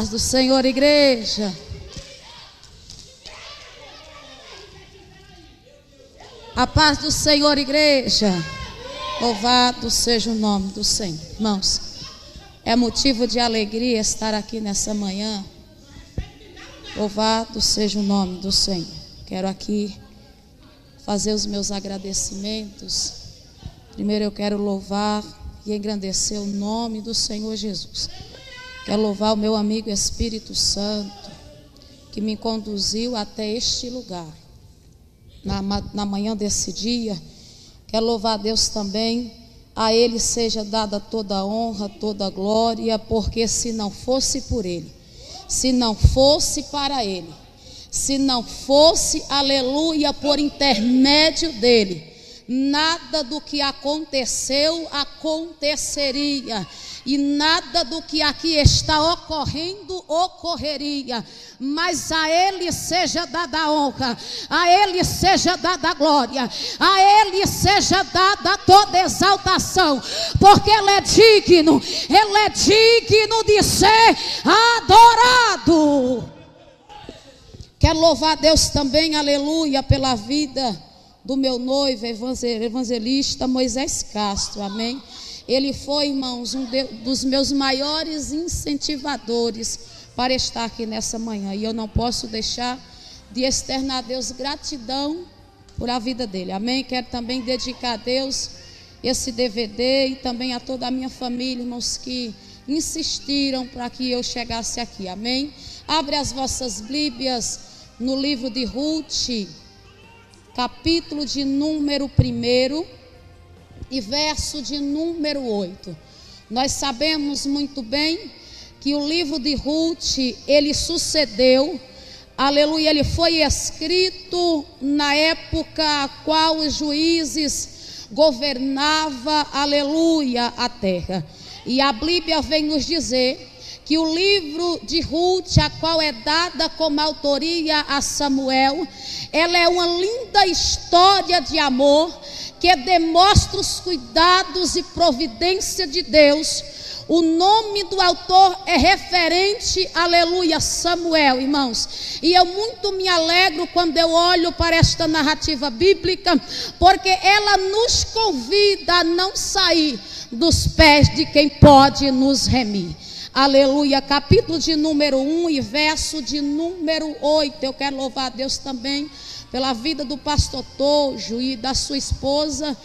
Paz do Senhor, igreja. A paz do Senhor, igreja. Louvado seja o nome do Senhor. Irmãos, é motivo de alegria estar aqui nessa manhã. Louvado seja o nome do Senhor. Quero aqui fazer os meus agradecimentos. Primeiro eu quero louvar e engrandecer o nome do Senhor Jesus. Quero louvar o meu amigo Espírito Santo, que me conduziu até este lugar. Na, na manhã desse dia, quero louvar a Deus também. A Ele seja dada toda a honra, toda a glória, porque se não fosse por Ele, se não fosse para Ele, se não fosse, aleluia, por intermédio dEle, nada do que aconteceu aconteceria e nada do que aqui está ocorrendo ocorreria, mas a Ele seja dada a honra, a Ele seja dada a glória, a Ele seja dada toda exaltação, porque Ele é digno, Ele é digno de ser adorado. Quero louvar Deus também, aleluia, pela vida do meu noivo evangelista Moisés Castro, amém? Ele foi, irmãos, um dos meus maiores incentivadores para estar aqui nessa manhã. E eu não posso deixar de externar a Deus gratidão por a vida dele, amém? Quero também dedicar a Deus esse DVD e também a toda a minha família, irmãos, que insistiram para que eu chegasse aqui, amém? Abre as vossas Bíblias no livro de Ruth capítulo de número 1 e verso de número 8. Nós sabemos muito bem que o livro de Ruth, ele sucedeu, aleluia, ele foi escrito na época a qual os juízes governava, aleluia, a terra. E a Bíblia vem nos dizer que o livro de Ruth, a qual é dada como autoria a Samuel, ela é uma linda história de amor que demonstra os cuidados e providência de Deus. O nome do autor é referente, aleluia, Samuel, irmãos. E eu muito me alegro quando eu olho para esta narrativa bíblica, porque ela nos convida a não sair dos pés de quem pode nos remir. Aleluia, capítulo de número 1 e verso de número 8. Eu quero louvar a Deus também pela vida do pastor Tojo e da sua esposa,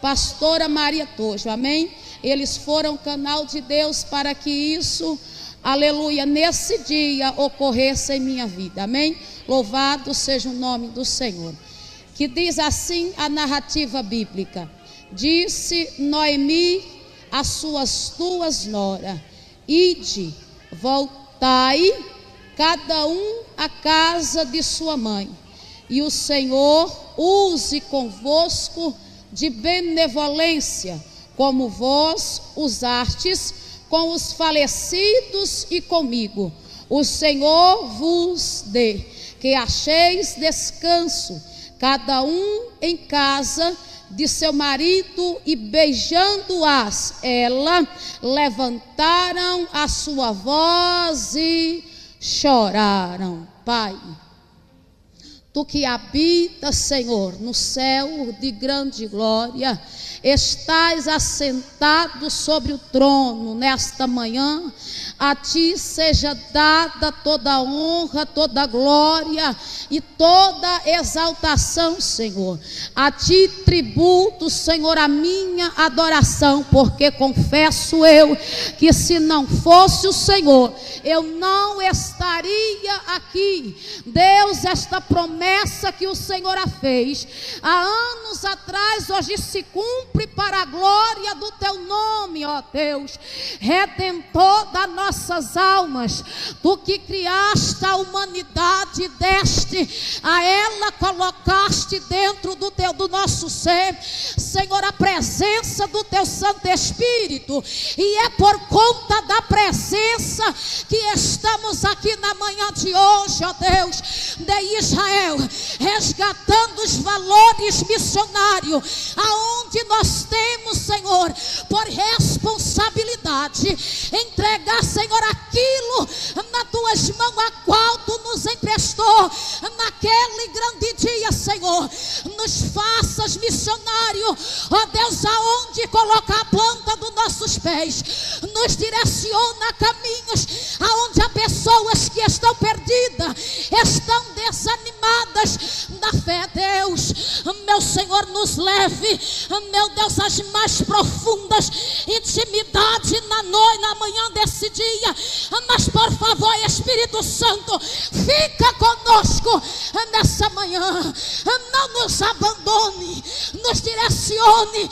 pastora Maria Tojo. Amém? Eles foram canal de Deus para que isso, aleluia, nesse dia ocorresse em minha vida. Amém? Louvado seja o nome do Senhor. Que diz assim a narrativa bíblica: Disse Noemi às suas duas noras Ide, voltai, cada um à casa de sua mãe, e o Senhor use convosco de benevolência, como vós usastes com os falecidos e comigo. O Senhor vos dê, que acheis descanso, cada um em casa de seu marido e beijando-as, ela levantaram a sua voz e choraram. Pai, tu que habitas, Senhor, no céu de grande glória, estás assentado sobre o trono nesta manhã. A ti seja dada toda honra, toda glória e toda exaltação, Senhor. A ti tributo, Senhor, a minha adoração, porque confesso eu que se não fosse o Senhor, eu não estaria aqui. Deus, esta promessa que o Senhor a fez há anos atrás, hoje se cumpre para a glória do teu nome, ó Deus, redentor das nossas almas, tu que criaste a humanidade, deste a ela colocaste dentro do teu do nosso ser, Senhor, a presença do teu Santo Espírito, e é por conta da presença que estamos aqui na manhã de hoje, ó Deus, de Israel, resgatando os valores missionários, aonde nós temos, Senhor, por responsabilidade, entregar, Senhor, aquilo nas tuas mãos, a qual tu nos emprestou naquele grande dia, Senhor. Nos faças missionário, ó Deus, aonde colocar a planta dos nossos pés, nos direciona a caminhos aonde há pessoas que estão perdidas, estão desanimadas na fé, Deus. Meu Senhor, nos leve, meu Deus, às mais profundas Espírito Santo, fica conosco nessa manhã. Não nos abandone, nos direcione,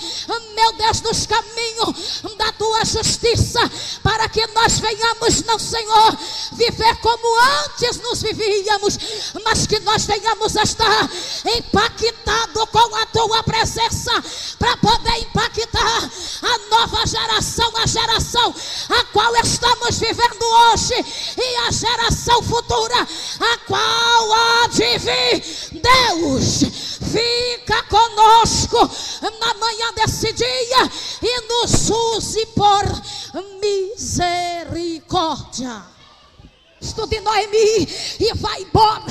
meu Deus, nos caminhos da tua justiça, para que nós venhamos, não, Senhor, viver como antes nos vivíamos, mas que nós venhamos a estar impactado com a tua presença, para poder impactar a nova geração, a geração estamos vivendo hoje e a geração futura, a qual há de vir. Deus, fica conosco na manhã desse dia e nos use por misericórdia de Noemi e vai embora.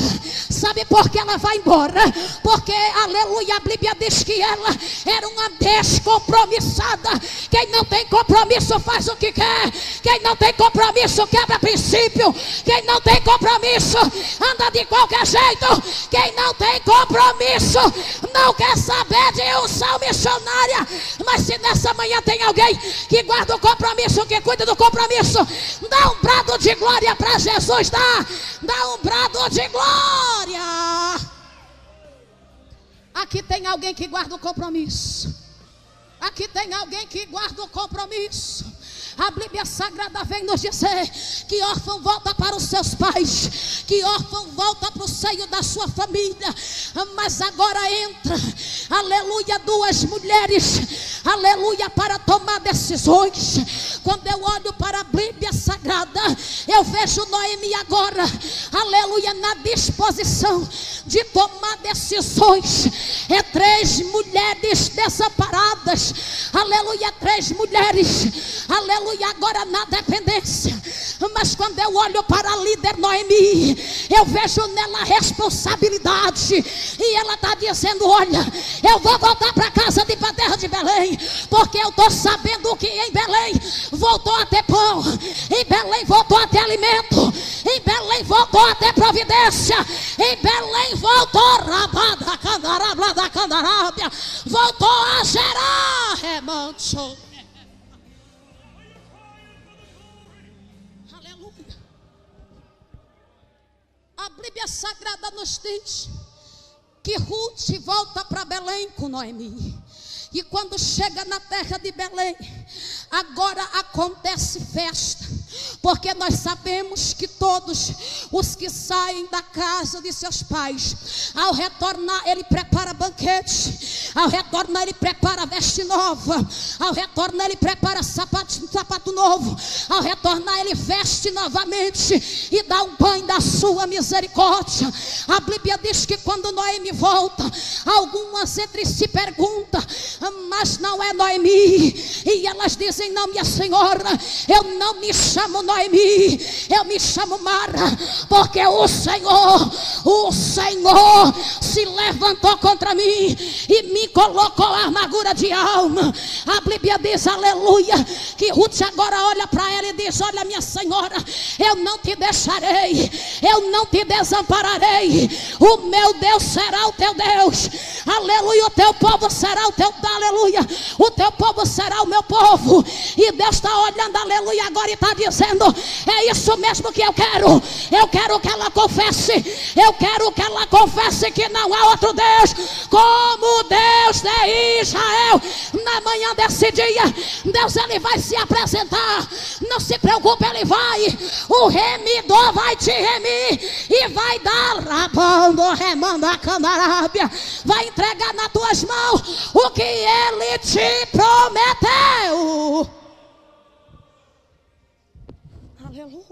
Sabe por que ela vai embora? Porque, aleluia, a Bíblia diz que ela era uma descompromissada. Quem não tem compromisso faz o que quer. Quem não tem compromisso quebra princípio. Quem não tem compromisso anda de qualquer jeito. Quem não tem compromisso não quer saber de unção missionária. Mas se nessa manhã tem alguém que guarda o compromisso, que cuida do compromisso, dá um brado de glória para Jesus. Dá, dá um brado de glória. Aqui tem alguém que guarda o compromisso. Aqui tem alguém que guarda o compromisso. A Bíblia Sagrada vem nos dizer que órfão volta para os seus pais, que órfão volta para o seio da sua família. Mas agora entra, aleluia, duas mulheres, aleluia, para tomar decisões. Quando eu olho para a Bíblia Sagrada, eu vejo Noemi agora, aleluia, na disposição de tomar decisões. É três mulheres desamparadas, aleluia, três mulheres, aleluia agora na dependência. Mas quando eu olho para a líder Noemi, eu vejo nela responsabilidade. E ela está dizendo: Olha, eu vou voltar para casa de terra de Belém, porque eu estou sabendo que em Belém voltou a ter pão, em Belém voltou a ter alimento, em Belém voltou a ter providência, em Belém voltou rabada, candarabla da candarábia, voltou a gerar remanso. A Bíblia Sagrada nos diz que Ruth volta para Belém com Noemi. E quando chega na terra de Belém, agora acontece festa, porque nós sabemos que todos os que saem da casa de seus pais, ao retornar, ele prepara banquete, ao retornar, ele prepara veste nova, ao retornar, ele prepara sapato, sapato novo, ao retornar, ele veste novamente e dá um banho da sua misericórdia. A Bíblia diz que quando Noemi volta, algumas entre si perguntam mas não é Noemi. E elas dizem: Não, minha senhora, eu não me chamo Noemi, eu me chamo Mara, porque o Senhor, o Senhor se levantou contra mim e me colocou a amargura de alma. A Bíblia diz, aleluia, que Ruth agora olha para ela e diz: Olha, minha senhora, eu não te deixarei, eu não te desampararei. O meu Deus será o teu Deus, aleluia, o teu povo será o teu, aleluia, o teu povo será o meu povo. E Deus está olhando, aleluia, agora e está dizendo: É isso mesmo que eu quero. Eu quero que ela confesse, eu quero que ela confesse que não há outro Deus como Deus de Israel. Na manhã desse dia, Deus ele vai se apresentar. Não se preocupe, ele vai. O remidor vai te remir e vai dar rabando, remando a candarábia. Vai entregar nas tuas mãos o que ele te prometeu. Aleluia.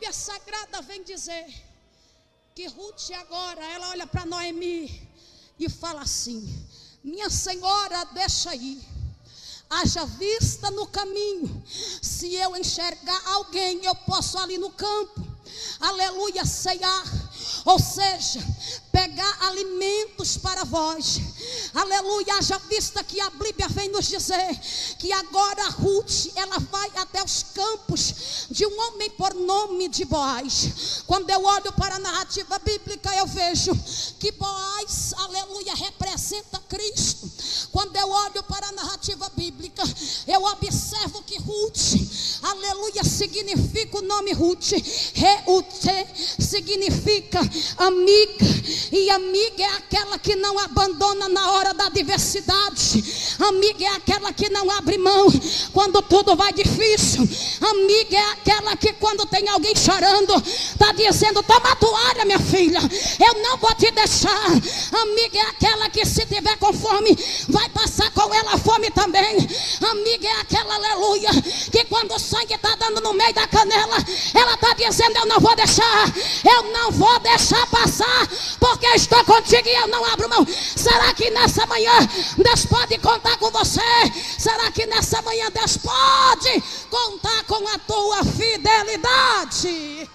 Bíblia Sagrada vem dizer que Ruth agora, ela olha para Noemi e fala assim: Minha senhora, deixa aí. Haja vista no caminho. Se eu enxergar alguém, eu posso ali no campo. Aleluia, ceiar. Ou seja, pegar alimentos para vós. Aleluia, haja vista que a Bíblia vem nos dizer que agora Ruth, ela vai até os campos de um homem por nome de Boaz. Quando eu olho para a narrativa bíblica, eu vejo que Boaz, aleluia, representa Cristo. Quando eu olho para a narrativa bíblica, eu observo que Ruth, aleluia, significa o nome Ruth. Reute significa amiga e amiga é aquela que não abandona na hora da adversidade. Amiga é aquela que não abre mão quando tudo vai difícil. Amiga é aquela que quando tem alguém chorando, está dizendo: toma a toalha, minha filha. Eu não vou te deixar. Amiga é aquela que se tiver com fome, vai passar com ela fome também. Amiga é aquela, aleluia, quando o sangue está dando no meio da canela, ela está dizendo: eu não vou deixar. Eu não vou deixar passar. Porque estou contigo e eu não abro mão. Será que nessa manhã Deus pode contar com você? Será que nessa manhã Deus pode contar com a tua fidelidade?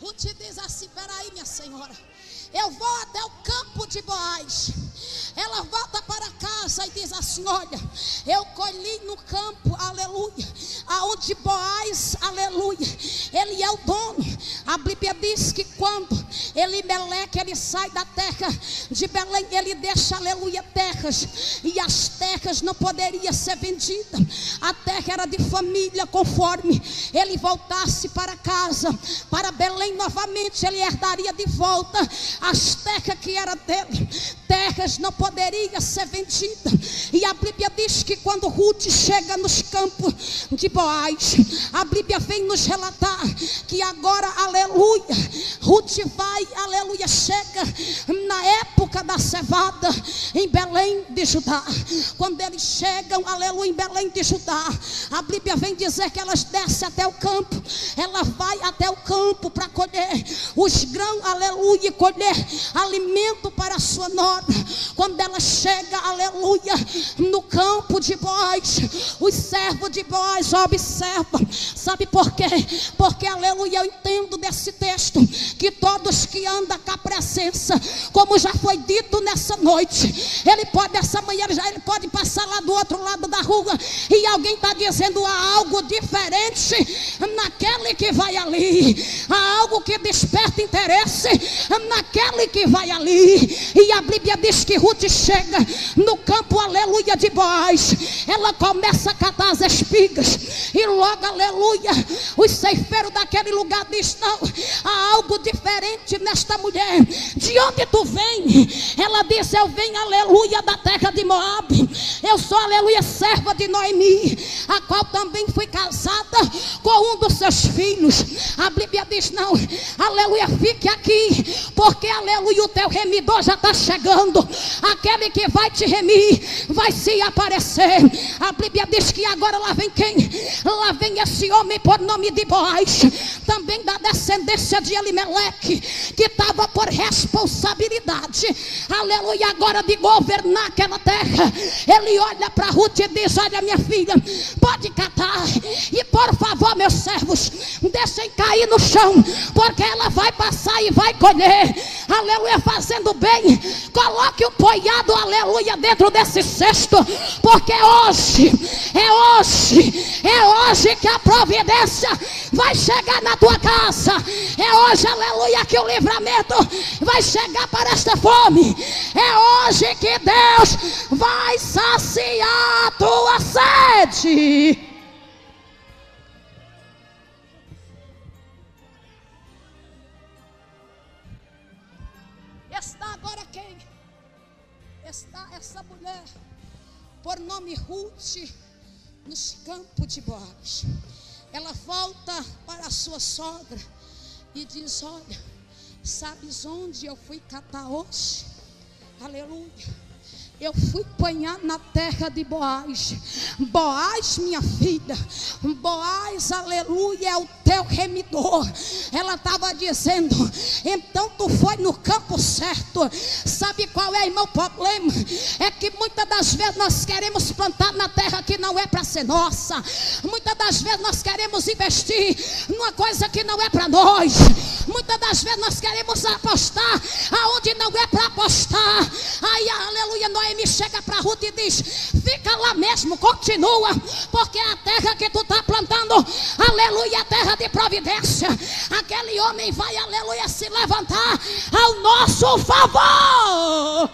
Ruth diz assim: peraí, minha senhora. Eu vou até o campo de Boaz. Ela volta para casa e diz assim: Olha, eu colhi no campo, aleluia, aonde Boaz, aleluia, ele é o dono. A Bíblia diz que quando ele Meleque, ele sai da terra de Belém, ele deixa, aleluia, terras, e as terras não poderiam ser vendidas. A terra era de família, conforme ele voltasse para casa, para Belém novamente, ele herdaria de volta as terras que era dele, terras não poderiam ser vendidas. E a Bíblia diz que quando Ruth chega nos campos de Boaz, a Bíblia vem nos relatar que agora, aleluia, Ruth vai, aleluia, chega na época da cevada em Belém de Judá. Quando eles chegam, aleluia, em Belém de Judá, a Bíblia vem dizer que elas descem até o campo, ela vai até o campo para colher os grãos, aleluia, e colher alimento para a sua nora. Quando ela chega, aleluia, no campo de Boaz, os servos de Boaz observam. Sabe por quê? Porque, aleluia, eu entendo desse texto que todos que andam com a presença, como já foi dito nessa noite, ele pode, essa manhã, já ele pode passar lá do outro lado da rua e alguém está dizendo há algo diferente naquele que vai ali, há algo que desperta interesse naquele aquele que vai ali. E a Bíblia diz que Ruth chega no campo, aleluia, de Boaz. Ela começa a catar as espigas. E logo, aleluia, os ceifeiros daquele lugar diz: Não, há algo diferente nesta mulher. De onde tu vem? Ela diz: Eu venho, aleluia, da terra de Moab. Eu sou, aleluia, serva de Noemi, a qual também fui casada com um dos seus filhos. A Bíblia diz: Não, aleluia, fique aqui, porque aleluia, o teu remidor já está chegando. Aquele que vai te remir vai se aparecer. A Bíblia diz que agora lá vem quem? Lá vem esse homem por nome de Boaz, também da descendência de Elimeleque, que estava por responsabilidade, aleluia, agora de governar aquela terra. Ele olha para Ruth e diz: Olha, minha filha, pode catar, e por favor, meus servos, deixem cair no chão, porque ela vai passar e vai colher aleluia, fazendo bem. Coloque o poiado, aleluia, dentro desse cesto, porque hoje, é hoje, é hoje que a providência vai chegar na tua casa. É hoje, aleluia, que o livramento vai chegar para esta fome. É hoje que Deus vai saciar a tua sede. Está agora quem? Está essa mulher, por nome Ruth, nos campos de Boaz. Ela volta para a sua sogra e diz: Olha, sabes onde eu fui catar hoje? Aleluia. eu fui apanhar na terra de Boaz. Boaz, minha filha, Boaz, aleluia, é o teu remidor. Ela estava dizendo, então tu foi no campo certo. Sabe qual é, irmão, o problema? É que muitas das vezes nós queremos plantar na terra que não é para ser nossa. Muitas das vezes nós queremos investir numa coisa que não é para nós. Muitas das vezes nós queremos apostar Noemi chega para Ruth e diz: Fica lá mesmo, continua, porque é a terra que tu está plantando, aleluia, a terra de providência. Aquele homem vai, aleluia, se levantar ao nosso favor.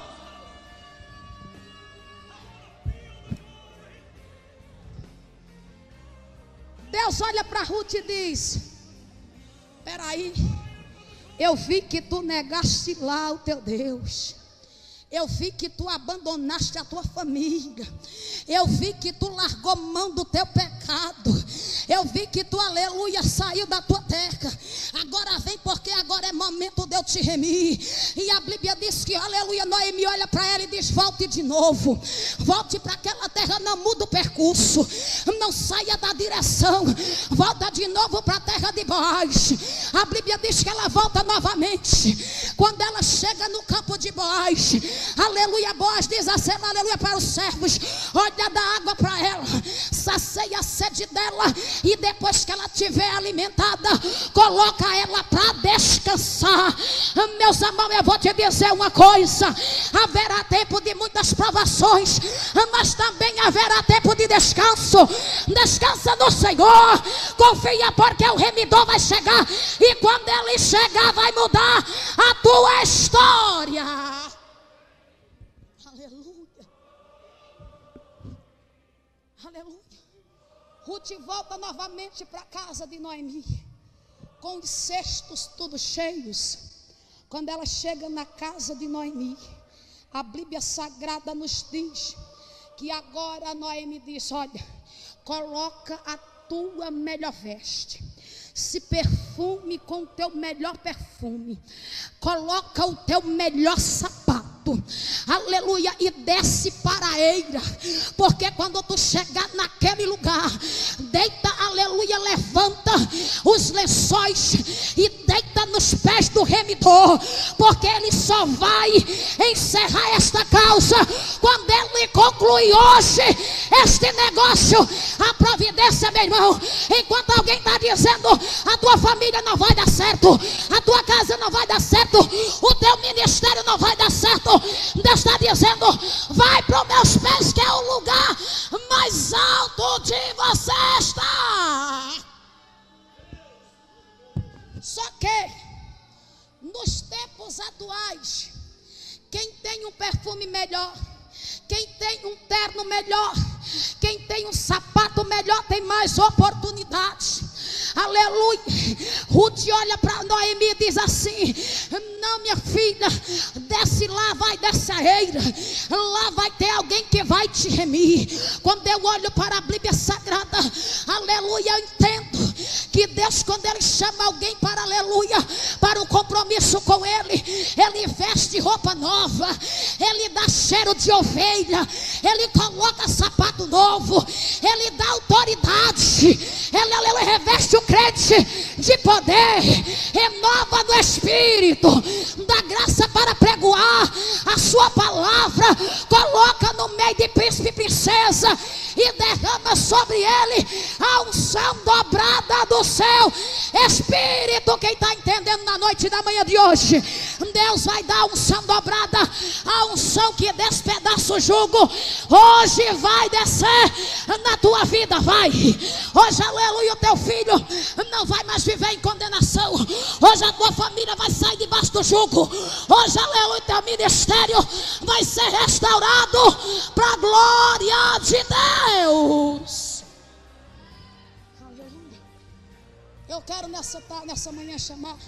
Deus olha para Ruth e diz: Peraí, eu vi que tu negaste lá o teu Deus. Eu vi que tu abandonaste a tua família. Eu vi que tu largou mão do teu pecado. Eu vi que tu, aleluia, saiu da tua terra. Agora vem, porque agora momento de eu te remir. E a Bíblia diz que, aleluia, Noemi olha para ela e diz: Volte de novo. Volte para aquela terra, não muda o percurso. Não saia da direção. Volta de novo para a terra de Boaz. A Bíblia diz que ela volta novamente. Quando ela chega no campo de Boaz, aleluia, Boaz diz assim, aleluia, para os servos: Olha da água para ela, sacia a sede dela e depois que ela estiver alimentada, coloca ela para descansar. Meus amados, eu vou te dizer uma coisa: haverá tempo de muitas provações, mas também haverá tempo de descanso. Descansa no Senhor, confia, porque o remidor vai chegar, e quando ele chegar, vai mudar a tua história. Aleluia. Aleluia. Ruth volta novamente para a casa de Noemi, com os cestos todos cheios. Quando ela chega na casa de Noemi, a Bíblia Sagrada nos diz que agora Noemi diz: Olha, coloca a tua melhor veste, se perfume com o teu melhor perfume, coloca o teu melhor sapato aleluia, e desce para a eira, porque quando tu chegar naquele lugar, deita, os lençóis e deita nos pés do remidor, porque ele só vai encerrar esta causa quando ele concluir hoje este negócio, a providência, meu irmão, enquanto alguém está dizendo a tua família não vai dar certo, a tua casa não vai dar certo, o teu ministério não vai dar certo, Deus está dizendo: vai para os meus pés, que é o lugar mais alto de você está. Só que, nos tempos atuais, quem tem um perfume melhor, quem tem um terno melhor, quem tem um sapato melhor, tem mais oportunidades. Aleluia. Ruth olha para Noemi e diz assim: Não, minha filha, desce lá, vai dessa eira. Lá vai ter alguém que vai te remir. Quando eu olho para a Bíblia Sagrada, aleluia, eu entendo que Deus, quando Ele chama alguém para aleluia, para um compromisso com Ele, Ele veste roupa nova, Ele dá cheiro de ovelha, Ele coloca sapato novo, Ele dá autoridade, Ele aleluia, reveste o crente de poder, renova no espírito, dá graça para pregoar a sua palavra, coloca no meio de príncipe e princesa derrama sobre ele a unção dobrada do céu. Espírito, quem está entendendo na noite da manhã de hoje, Deus vai dar a unção dobrada, a unção que despedaça o jugo. Hoje vai descer na tua vida, vai. Hoje, aleluia, o teu filho não vai mais viver em condenação. Hoje a tua família vai sair debaixo do jugo. Hoje, aleluia, o teu ministério vai ser restaurado para a glória de Deus. Eu quero nessa, nessa manhã chamar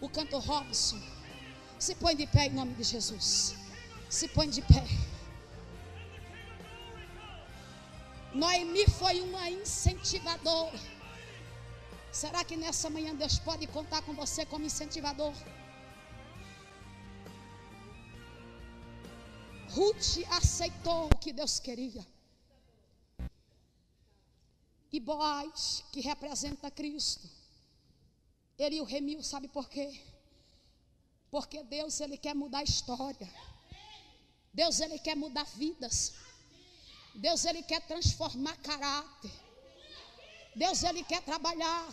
o cantor Robson. Se põe de pé em nome de Jesus. Se põe de pé. Noemi foi uma incentivadora. Será que nessa manhã Deus pode contar com você como incentivador? Ruth aceitou o que Deus queria. E Boaz, que representa Cristo, ele o remiu, sabe por quê? Porque Deus, ele quer mudar a história. Deus, ele quer mudar vidas. Deus, ele quer transformar caráter. Deus, ele quer trabalhar.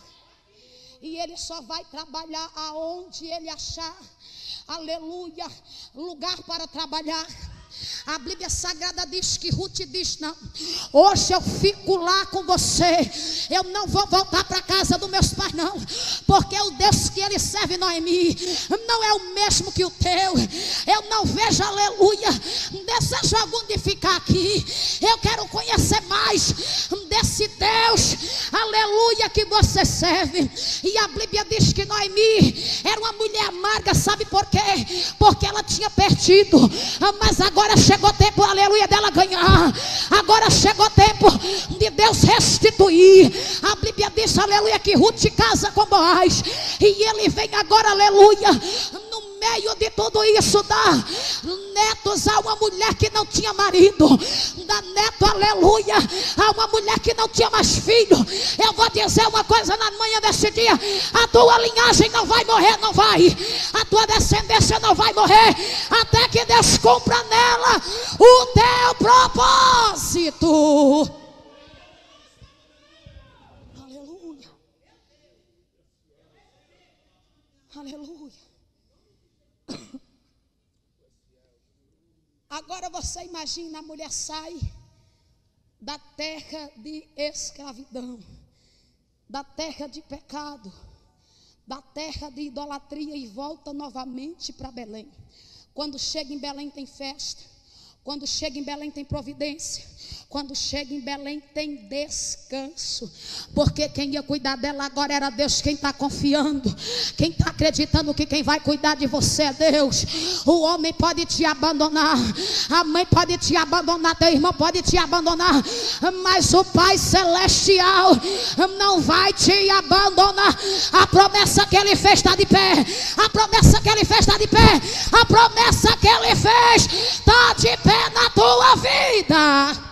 E ele só vai trabalhar aonde ele achar, aleluia, lugar para trabalhar. A Bíblia Sagrada diz que Ruth diz: Não, hoje eu fico lá com você. Eu não vou voltar para casa dos meus pais, não. Porque o Deus que ele serve, Noemi, não é o mesmo que o teu. Eu não vejo, aleluia, desejo algum de ficar aqui. Eu quero conhecer mais desse Deus, aleluia, que você serve. E a Bíblia diz que Noemi era uma mulher amarga, sabe por quê? Porque ela tinha perdido, mas agora chegou o tempo, aleluia, dela ganhar. Agora chegou o tempo de Deus restituir. A Bíblia diz, aleluia, que Ruth casa com Boaz. E ele vem agora, aleluia, meio de tudo isso, dá netos a uma mulher que não tinha marido, dá neto, aleluia, a uma mulher que não tinha mais filho. Eu vou dizer uma coisa na manhã desse dia: a tua linhagem não vai morrer, não vai, a tua descendência não vai morrer, até que Deus cumpra nela o teu propósito. Aleluia. Aleluia. Agora você imagina a mulher sai da terra de escravidão, da terra de pecado, da terra de idolatria e volta novamente para Belém. Quando chega em Belém tem festa, quando chega em Belém tem providência. Quando chega em Belém tem descanso. Porque quem ia cuidar dela agora era Deus. Quem está confiando, quem está acreditando que quem vai cuidar de você é Deus. O homem pode te abandonar, a mãe pode te abandonar, teu irmão pode te abandonar, mas o Pai Celestial não vai te abandonar. A promessa que ele fez está de pé. A promessa que ele fez está de pé. A promessa que ele fez está de pé na tua vida.